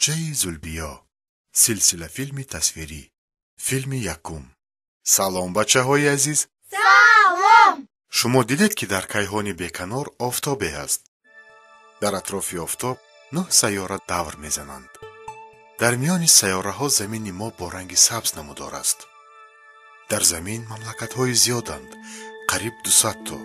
сандуқчаи зулбиё силсила филми тасвирӣ филми якум салом бачаҳои азиз! Салом! Шумо дидед ки дар кайҳони беканор офтобе ҳаст дар атрофи офтоб нӯҳ сайёра давр мезананд. Дар миёни сайёраҳо замини мо бо ранги сабз намудор аст. Дар замин мамлакатҳои зиёданд қариб дусадто.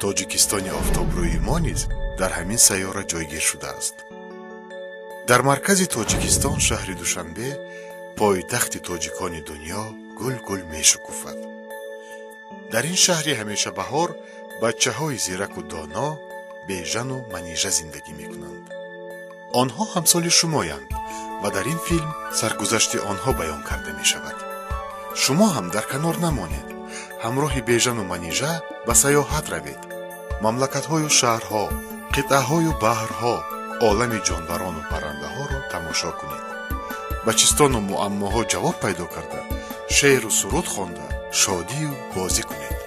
Тоҷикистони офтобрӯи мо низ дар ҳамин сайёра ҷойгир шудааст дар маркази тоҷикистон шаҳри душанбе пойтахти тоҷикони дунё гул гул мешукуфад. Дар ин шаҳри ҳамешабаҳор бачаҳои зираку доно бежану манижа зиндагӣ мекунанд. Онҳо ҳамсоли шумоянд ва дар ин филм саргузашти онҳо баён карда мешавад. Шумо ҳам дар канор намонед. Ҳамроҳи бежану манижа ба саёҳат равед. Мамлакатҳою шаҳрҳо қитъаҳою баҳрҳо олами ҷонварону паррандаҳоро тамошо кунед. Ба чистону муаммоҳо ҷавоб пайдо карда шеъру суруд хонда шодию бозӣ кунед.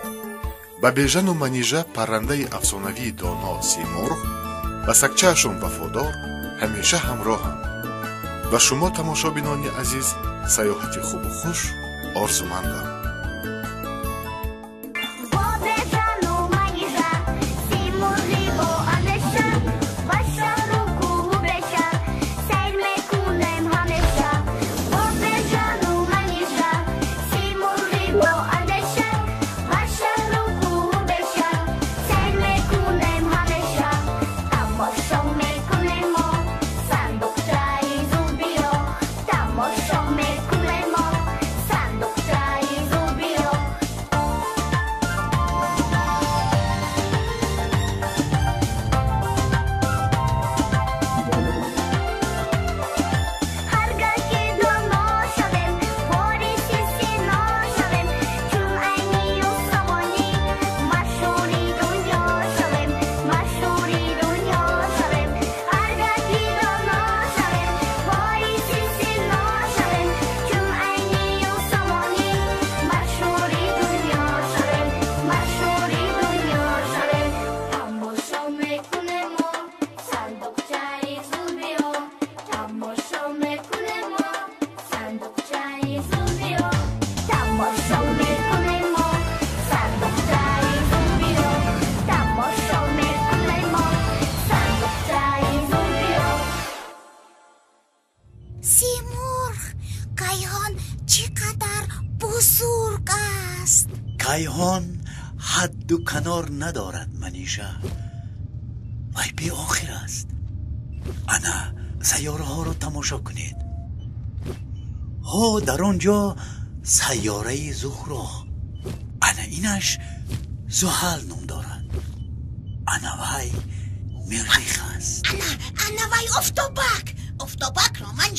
Ба бежану манижа паррандаи афсонавии доно симурғ ба сагчаашон вафодор ҳамеша ҳамроҳанд ва шумо тамошобинони азиз саёҳати хубу хуш орзумандам ҳадду канор надорад маниша вай беохир аст ана сайёраҳоро тамошо кунед ҳо дар он ҷо сайёраи зуҳро ана инаш зуҳал ном дорад ана вай миррих аст ана вай офтобак офтобакро ман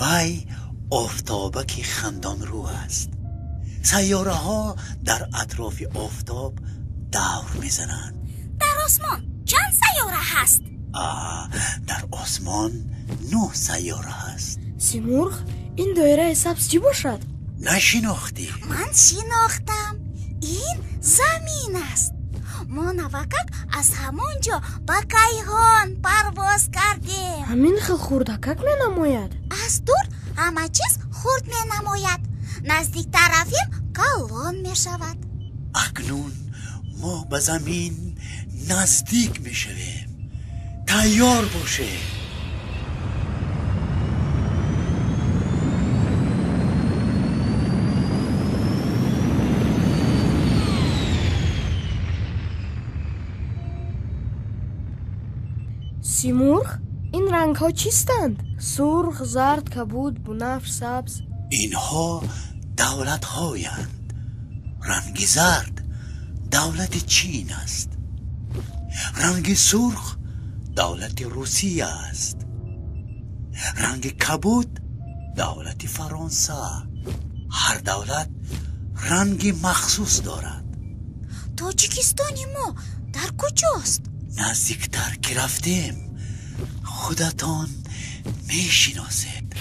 шинохтам офарин вафодор вай офтобаки хандонрӯ аст сайёраҳо дар атрофи офтоб давр мезананд дар осмон чанд сайёра ҳаст дар осмон нӯҳ сайёра ҳаст симурғ ин доираи сабз чӣ бошад нашинохтӣ ман шинохтам ин замин аст мо навакак аз ҳамон ҷо ба кайҳон парвоз кардем. Ҳамин хел хурдакак менамояд? Аз дур ҳама чиз хурд менамояд. Наздиктар рафем калон мешавад. Акнун мо ба замин наздик мешавем. Тайёр бошед سیمرغ این رنگ ها چیستند؟ سرخ، زرد، کبود، بنفش، سبز اینها دولت هایند رنگ زرد دولت چین است رنگ سرخ دولت روسیه است رنگ کبود دولت فرانسه هر دولت رنگ مخصوص دارد تاجیکستان ما در کجاست؟ نزدیکتر که رفتیم خودتان می‌شناسید.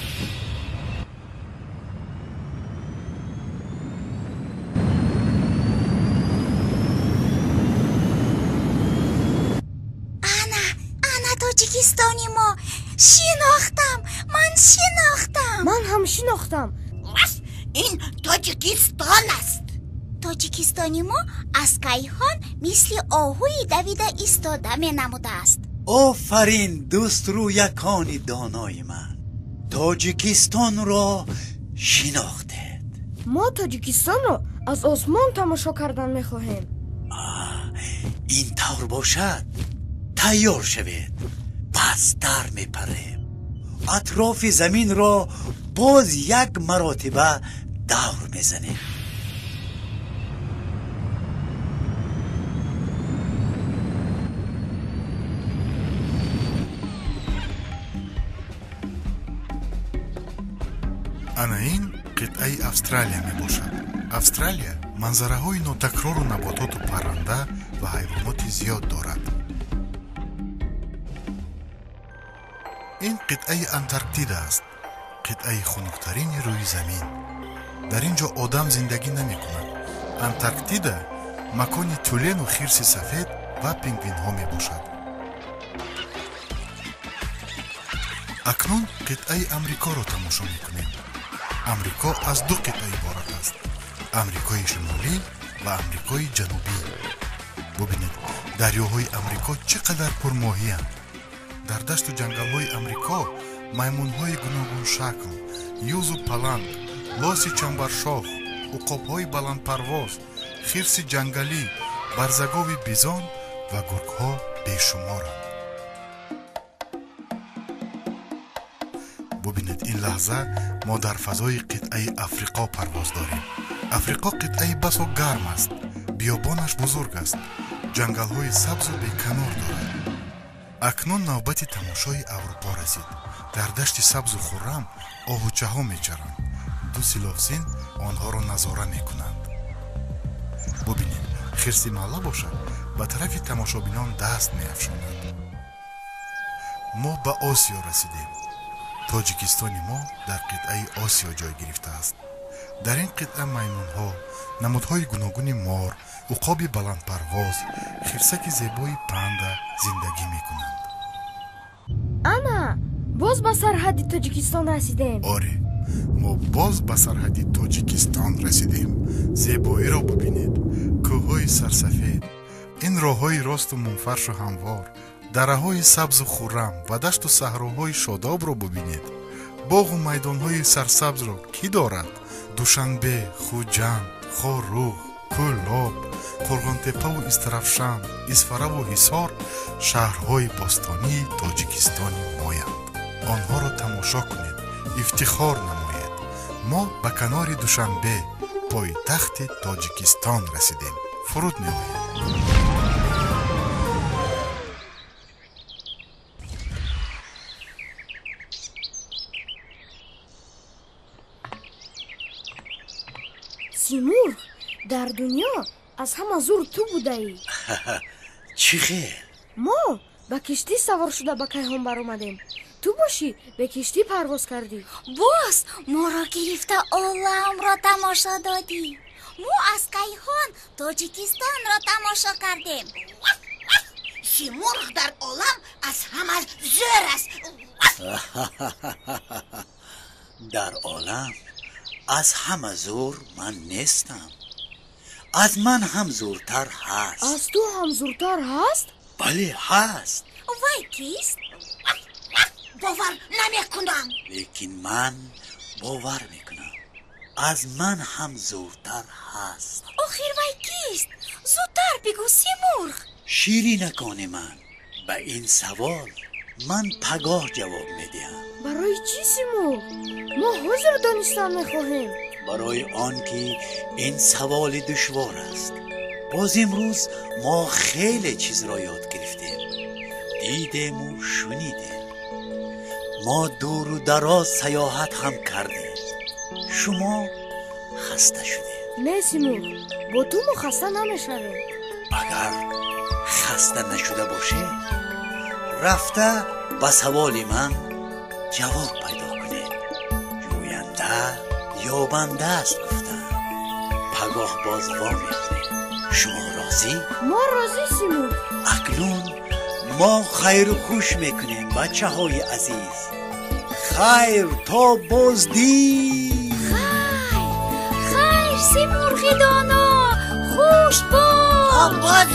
انا، تاجیکستانی ما؟ شناختم من شناختم. من هم شناختم. این تاجیکستان است؟ تاجیکستانی ما از کیهان مثل آهوی دویده ایستاده می نموده است. Офарин дӯстрӯякони донои ман. Тоҷикистонро шинохтед. Мо тоҷикистонро аз осмон тамошо кардан мехоҳем. Ин тавр бошад. Тайёр шавед. Пасттар мепарем. Атрофи заминро боз як маротиба давр мезанем ана ин қитъаи австралия мебошад. Австралия манзараҳои нотакрору набототу парранда ва ҳайвоноти зиёд дорад. Ин қитъаи антарктида аст. Қитъаи хунуктарини рӯи замин. Дар ин ҷо одам зиндагӣ намекунад. Антарктида макони тӯлену хирси сафед ва пингвинҳо мебошад. Акнун қитъаи амрикоро тамошо мекунем амрико аз ду қитъа иборат аст. Амрикои шимолӣ ва амрикои ҷанубӣ. Бубинед дарёҳои амрико чӣ қадар пурмоҳиянд дар дашту ҷангалҳои амрико маймунҳои гуногуншакл юзу паланд лоси чамбаршох уқобҳои баландпарвоз хирси ҷангалӣ барзагови бизон ва гургҳо бешуморанд бубинед. Ин лаҳза мо дар фазои қитъаи африқо парвоз дорем. Африқо қитъаи басо гарм аст. Биёбонаш бузург аст. Ҷангалҳои сабзу беканор дорад. Акнун навбати тамошои аврупо расид. Дар дашти сабзу хуррам оҳучаҳо мечаранд. Ду силовсин онҳоро назора мекунанд. Бубинед хирси малла бошад. Ба тарафи тамошобинон даст меафшонад. Мо ба осиё расидем тоҷикистони мо дар қитъаи осиё ҷой гирифтааст. Дар ин қитъа маймунҳо намудҳои гуногуни мор уқоби баландпарвоз хирсаки зебои панда зиндагӣ мекунанд. Ана боз ба сарҳади тоҷикистон расидем. Оре мо боз ба сарҳади тоҷикистон расидем. Зебоиро бубинед кӯҳҳои сарсафед. Ин роҳҳои росту мунфаршу ҳамвор дараҳои сабзу хуррам ва дашту саҳроҳои шодобро бубинед. Боғу майдонҳои сарсабзро кӣ дорад? Душанбе хуҷанд хорух кӯлоб қурғонтепаву истарафшан исфараву ҳисор шаҳрҳои бостонии тоҷикистони моянд. Онҳоро тамошо кунед ифтихор намоед. Мо ба канори душанбе пойтахти тоҷикистон расидем. Фуруд меоед симурғ дар дунё аз ҳама зур ту будаӣ. Чӣ хел? Мо ба киштӣ савор шуда ба кайҳон баромадем. Ту бошӣ ба киштӣ парвоз кардӣ. Боз моро гирифта оламро тамошо додӣ. Мо аз кайҳон тоҷикистонро тамошо кардем. Симурғ дар олам аз ҳама зӯр аст. Дар олам аз ҳама зур ман нестам аз ман ҳам зуртар ҳаст аз ту ҳам зуртар ҳаст бале ҳаст вай кист бовар намекунам лекин ман бовар мекунам аз ман ҳам зуртар ҳаст охир вай кист зудтар бигӯ симурғ ширинакони ман ба ин савол ман пагоҳ ҷавоб медиҳам барои чӣ симурғ мо ҳозир донистан мехоҳем барои он ки ин саволи душвор аст боз имрӯз мо хеле чизро ёд гирифтем дидему шунидем мо дуру дароз саёҳат ҳам кардем шумо хаста шудем не симурғ бо ту мо хаста намешавем агар хаста нашуда бошед рафта ба саволи ман ҷавоб пайдо кунед ҷӯянда ёбанда аст гуфтам пагоҳ боз вомехӯред шумо розӣ? Мо розӣ симурғ акнун мо хайру хуш мекунем бачаҳои азиз хайр то боздид хайр симурғи доно хуш боз